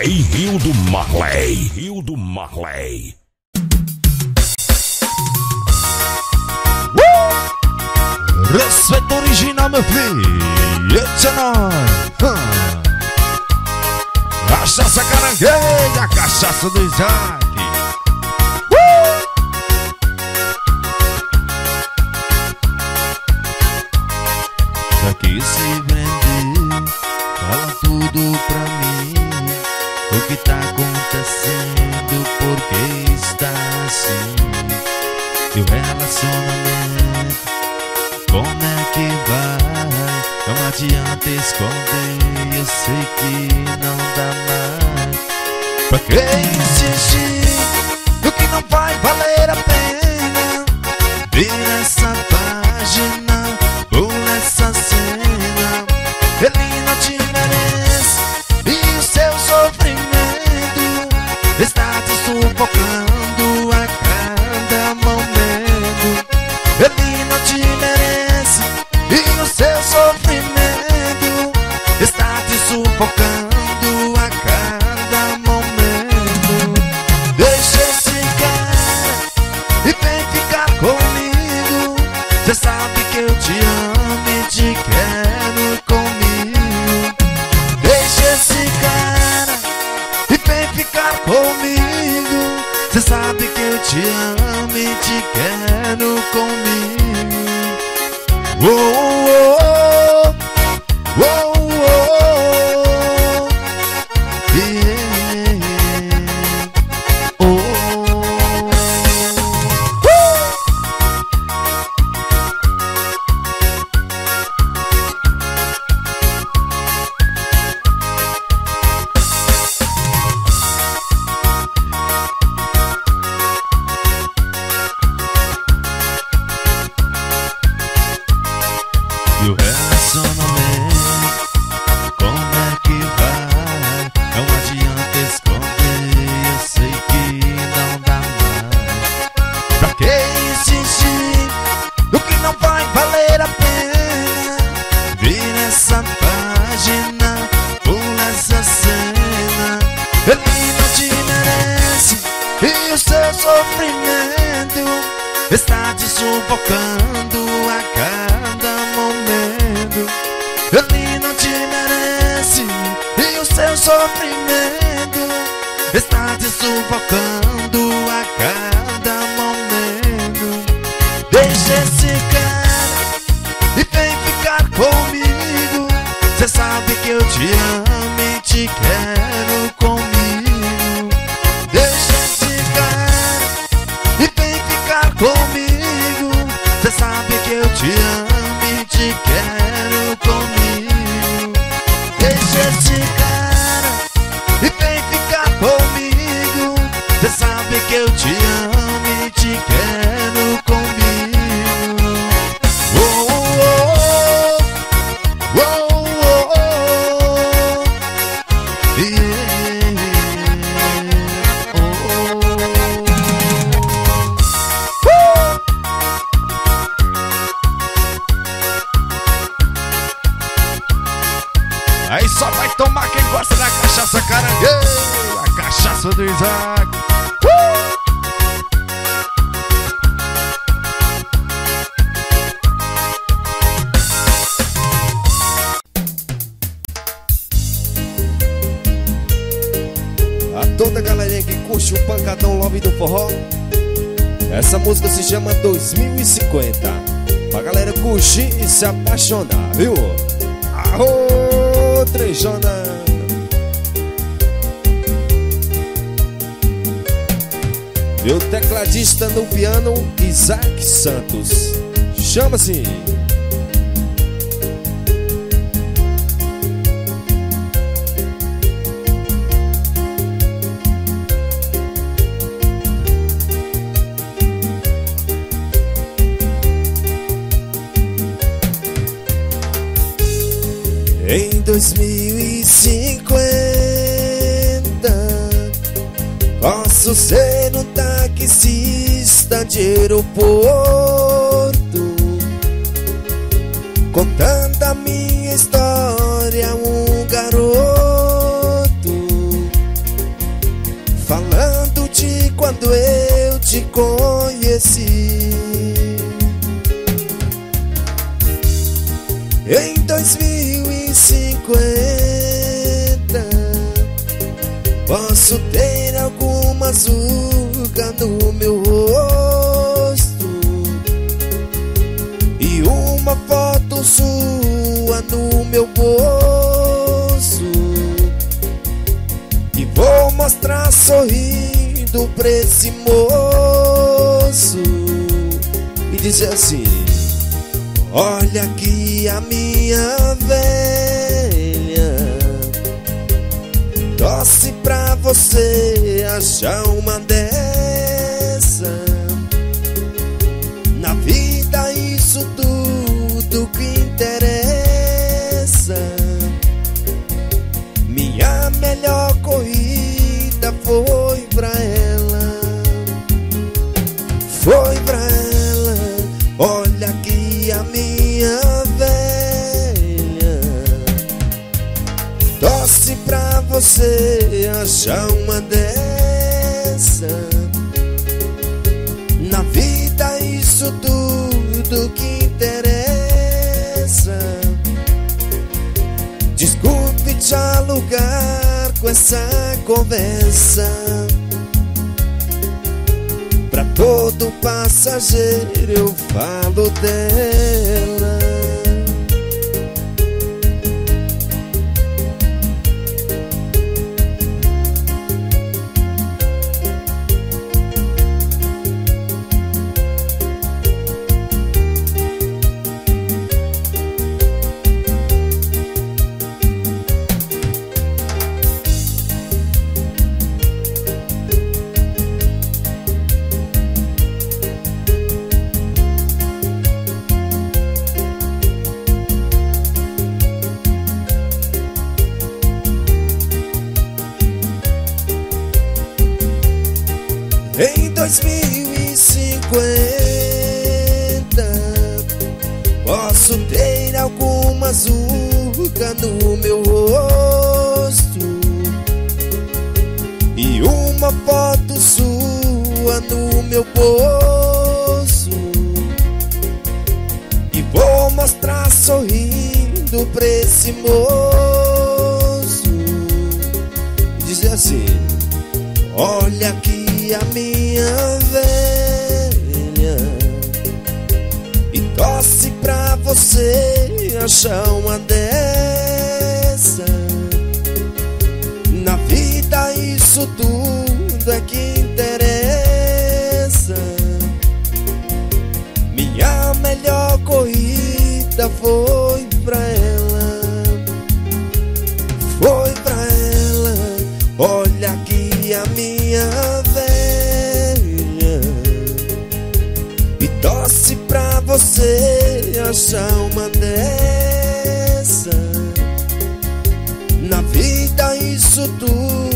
DJ Rio do Marley. Rio do Marley. Uh! Respeito original, meu filho. It's a nós. Cachaça carangueira, cachaça do Isaac. Uh! Isso aqui se Como é que vai? Não adianta esconder Eu sei que não dá mais Pra quem sufrimiento. se apaixonar, viu? Arô, Trejona! Meu tecladista no piano, Isaac Santos. Chama-se... 2050 Posso ser um taxista de aeroporto. Contando a minha história um garoto. Falando de quando eu te conheci. Em 2050 ruga no meu rosto E uma foto sua no meu bolso. E vou mostrar sorrindo pra esse moço E dizer assim Olha aqui a minha velha achar uma dessa Na vida isso tudo que interessa. Minha melhor corrida foi pra ela. Foi pra ela. Olha aqui a minha velha. Torce pra você achar uma conversa Pra todo passageiro eu falo dela isso tudo é que interessa. Minha melhor corrida foi pra ela. Foi pra ela. Olha aqui a minha velha. E torce pra você achar uma dessa. Na vida isso tudo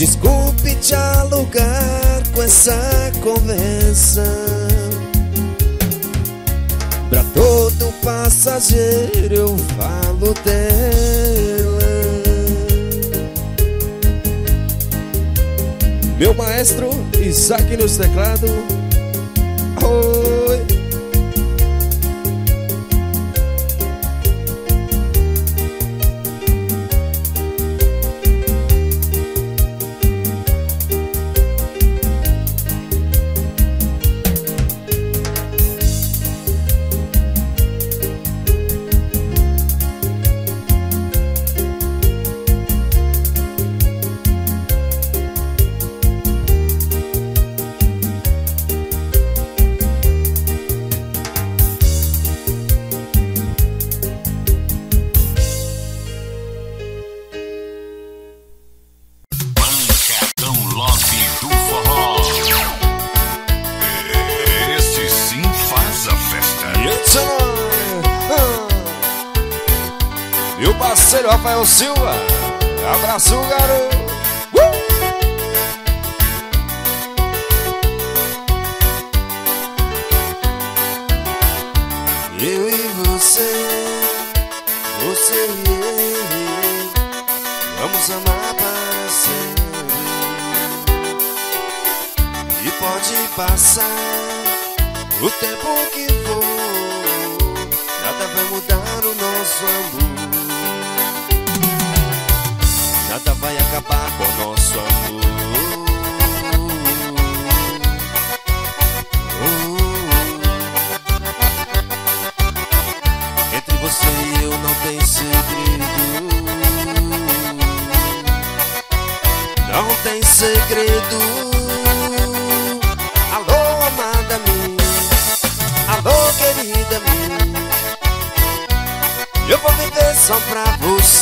Desculpe te alugar com essa conversa Pra todo passageiro eu falo dela. Meu maestro Isaac nos teclados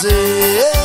você.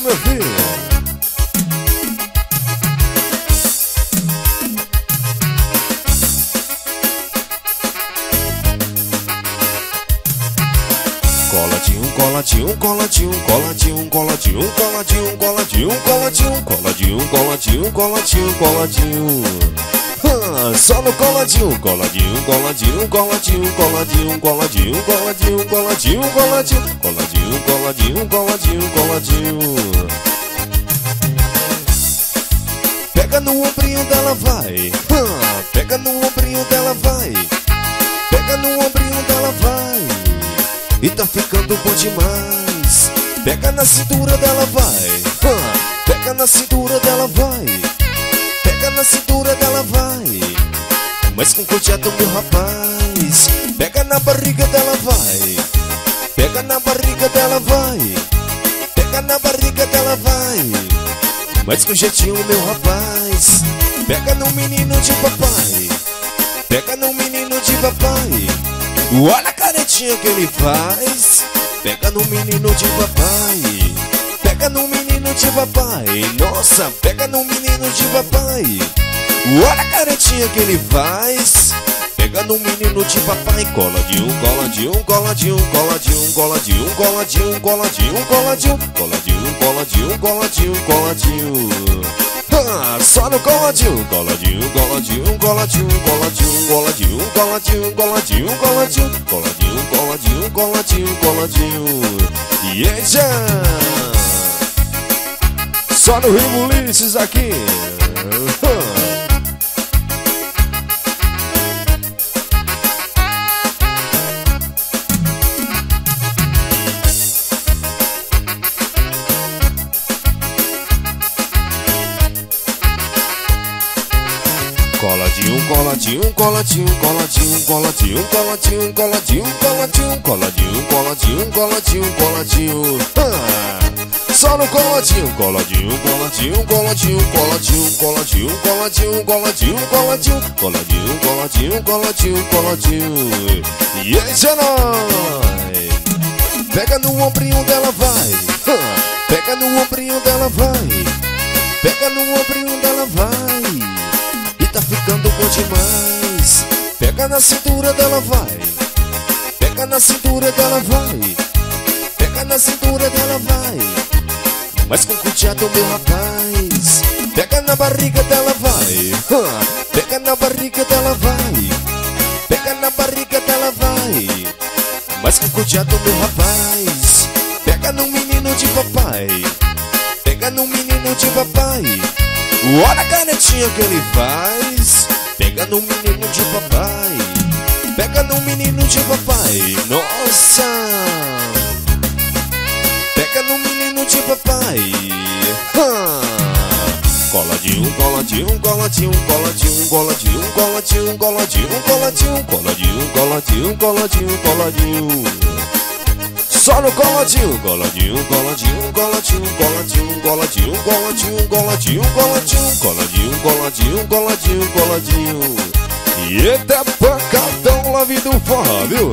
Ribuliço, meu filho. Coladinho, coladinho, coladinho, coladinho, coladinho, coladinho, coladinho, coladinho, coladinho, coladinho, coladinho. Ah, Só no coladinho, coladinho, coladinho, coladinho, coladinho, coladinho, coladinho, coladinho, coladinho, coladinho, coladinho, coladinho, coladinho. Pega no ombrinho dela, vai. Ah, Pega no ombrinho dela, vai. Pega no ombrinho dela, vai. E tá ficando bom demais. Pega na cintura dela, vai. Ah, Pega na cintura dela, vai. Pega na cintura dela, vai. Mas com cuidado, meu rapaz. Pega na barriga dela, vai. Pega na barriga dela, vai. Pega na barriga dela, vai. Mas com jeitinho, meu rapaz. Pega no menino de papai. Pega no menino de papai. Olha a caretinha que ele faz. Pega no menino de papai. Pega no menino de papai. Nossa, pega no menino de papai. Olha a caretinha que ele faz Pegando um menino de papai Cola de um, cola de um, cola de um Cola de um, cola de um, cola de um Cola de um, cola de um Cola de um, cola de um, cola de um Cola de um ah, Só no coladinho Coladinho, coladinho, coladinho Coladinho, coladinho, coladinho Coladinho, coladinho Coladinho, coladinho, coladinho Coladinho E Rio Ulisses aqui Coladinho, coladinho, coladinho, coladinho, coladinho, coladinho, coladinho, coladinho, coladinho, coladinho, coladinho, coladinho. Ah, só no coladinho, coladinho, coladinho, coladinho, coladinho, coladinho, coladinho, coladinho, coladinho, coladinho, coladinho, coladinho, coladinho. E esse é nóis. Pega no ombrinho dela, vai. Pega no ombrinho dela, vai. Pega no ombrinho dela, vai tá ficando bom demais. Pega na cintura dela, vai. Pega na cintura dela, vai. Pega na cintura dela, vai. Mas com cuidado, meu rapaz. Pega na barriga dela, vai. Pega na barriga dela, vai. Pega na barriga dela, vai. Mas com cuidado, meu rapaz. Pega no menino de papai. Pega no menino de papai. Olha a canetinha que ele faz Pega no menino de papai Pega no menino de papai Nossa Pega no menino de papai Coladinho, coladinho, coladinho, coladinho, coladinho, coladinho, coladinho, coladinho, coladinho, coladinho, coladinho, coladinho só no coladinho, coladinho, coladinho, coladinho, coladinho, coladinho, coladinho, coladinho, coladinho, coladinho, coladinho, coladinho, coladinho. E eita pancadão lá vindo forró, viu?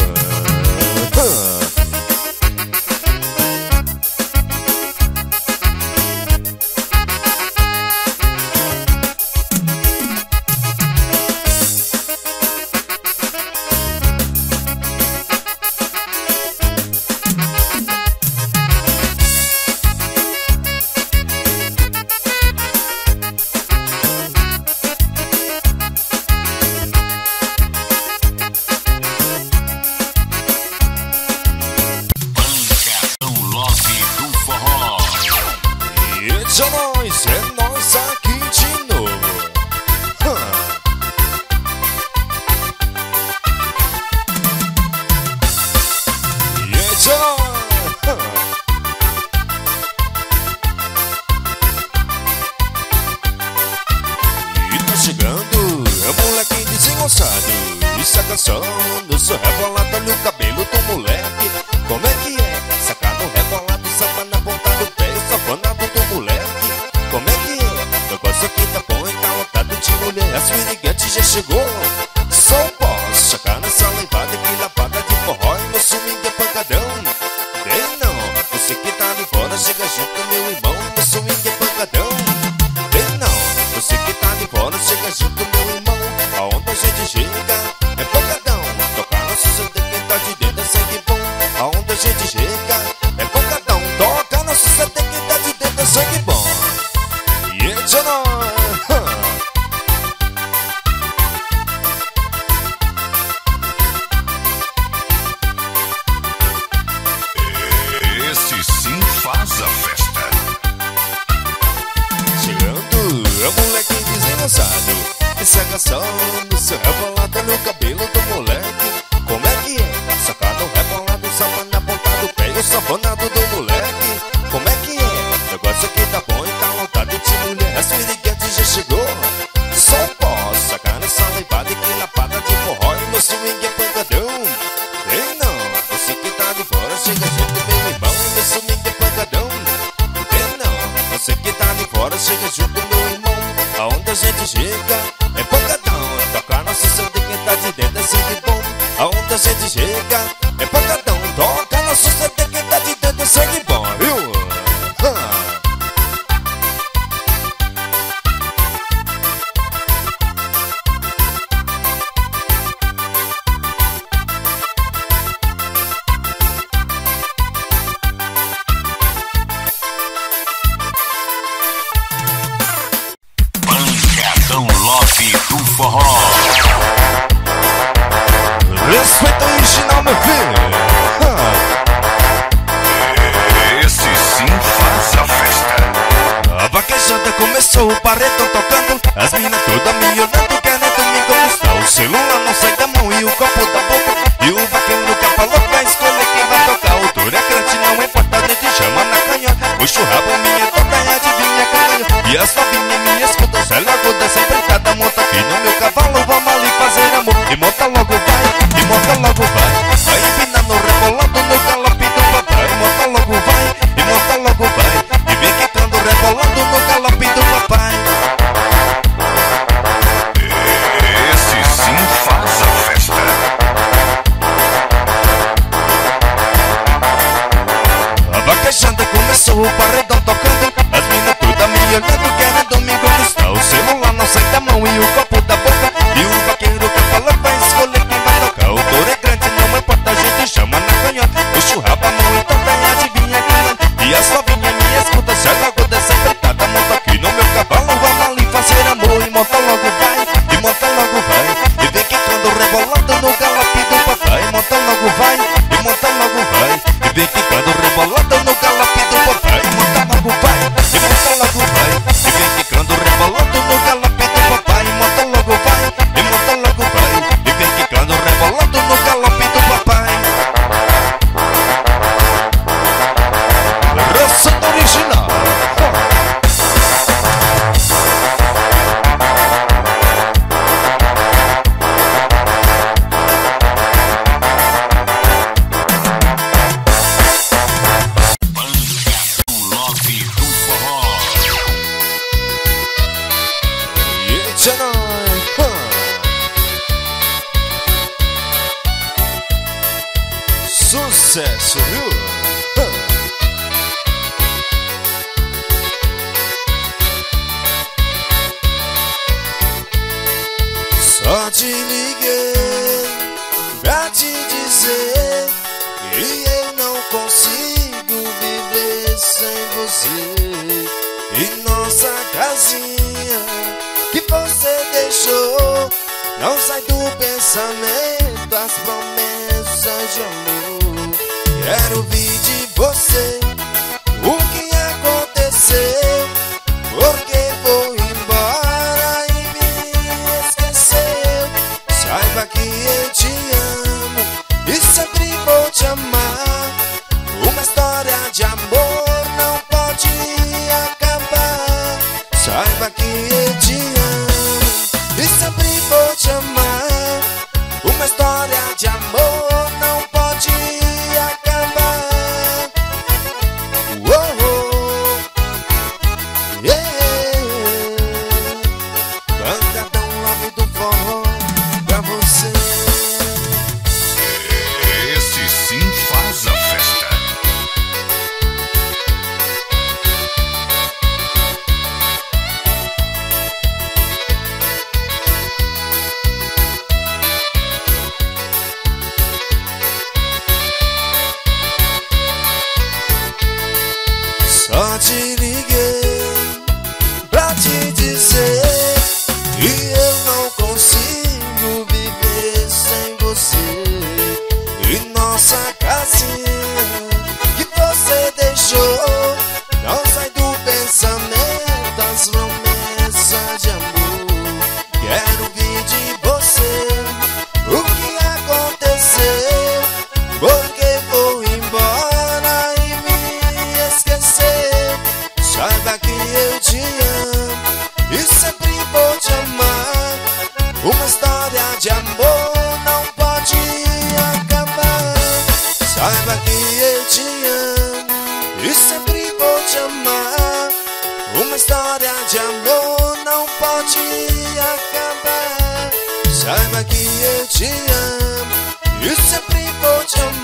dançando, sou rebolada no cabelo do moleque. Como é que é? Sacado rebolado, samba na ponta do pé, safanado do moleque. Como é que é? Negócio aqui tá bom lotado de mulher, as minigantes já chegou. gente chega. You Quero ouvir de você. see. you już chcę przyjść pociąg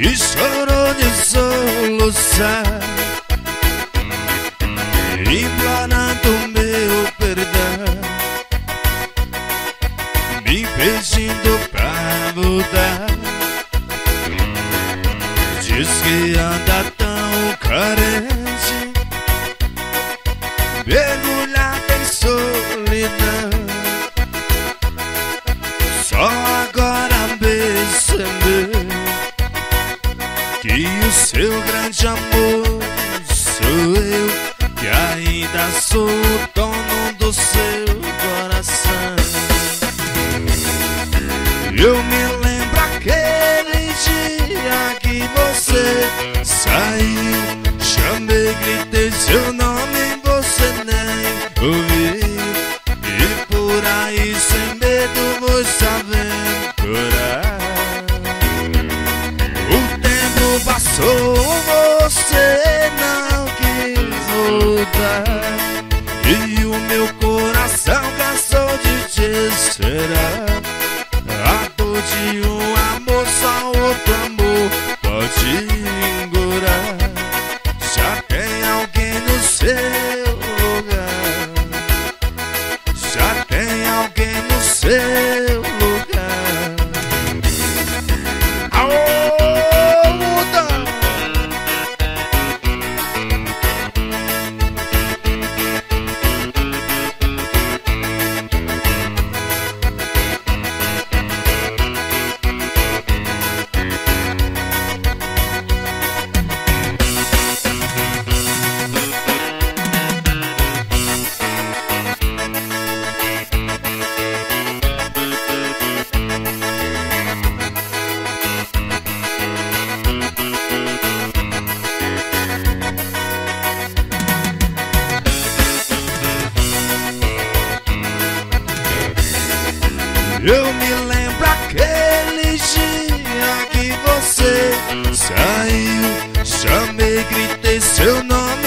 e chorou de soluçar. E para good gritei seu nome.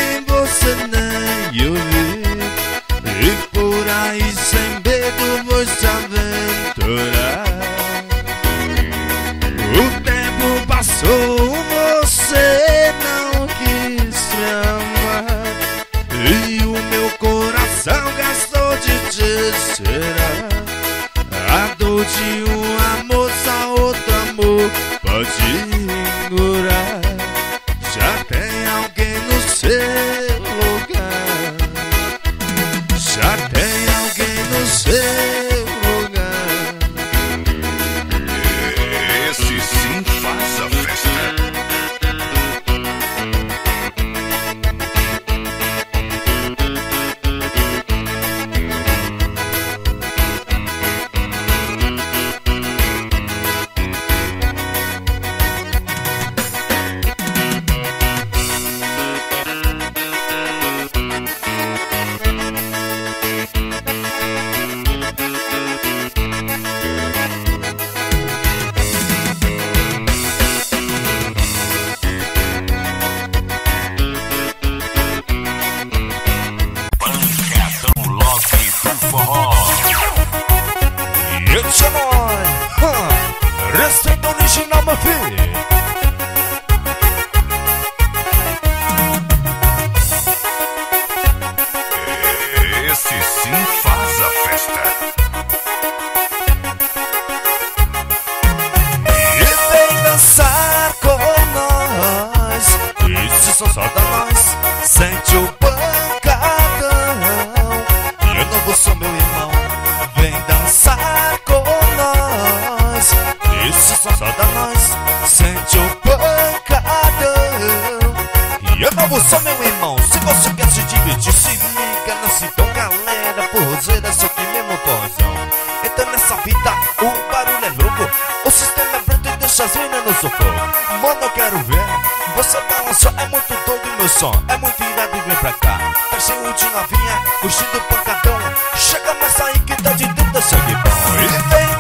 cheio de novinha, curtindo o pancadão. Chega mais aí que tá de tudo, sangue bom. E vem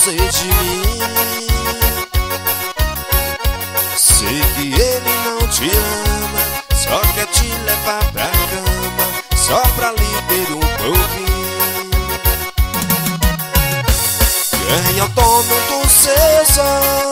você de mim? Sei que ele não te ama Só quer te levar pra cama Só pra lhe ter um pouquinho Em outono dos seus olhos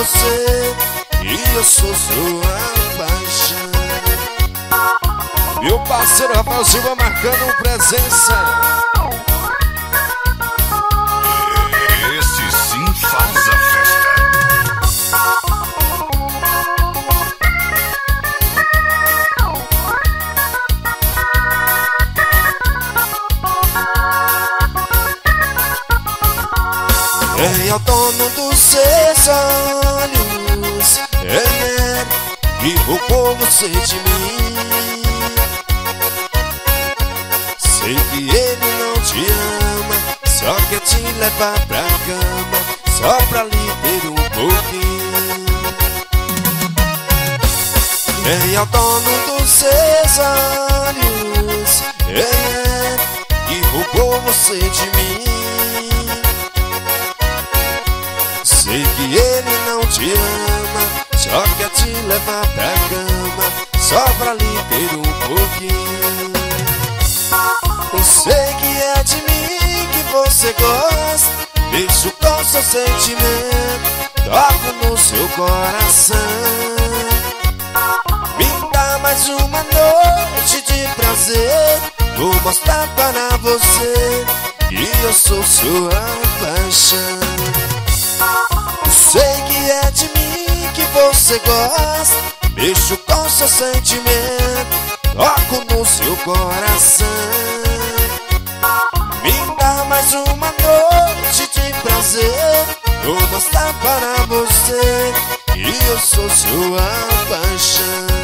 você Que eu sou sua paixão. Meu parceiro Rafael Silva marcando presença roubou você de mim. Sei que ele não te ama Só quer te levar pra cama Só pra lhe ter um pouquinho. Em outono dos seus olhos É que roubou você de mim. Sei que ele não te ama, só quer te levar pra cama, só pra lhe ter um pouquinho. Sei que é de mim que você gosta, mexo com seu sentimento, toco no seu coração. Me dá mais uma noite de prazer, vou mostrar para você que eu sou sua paixão. Sei que é de mim você gosta Mexo com seu sentimento Toco no seu coração. Me dá mais uma noite de prazer Vou mostrar para você Que eu sou sua paixão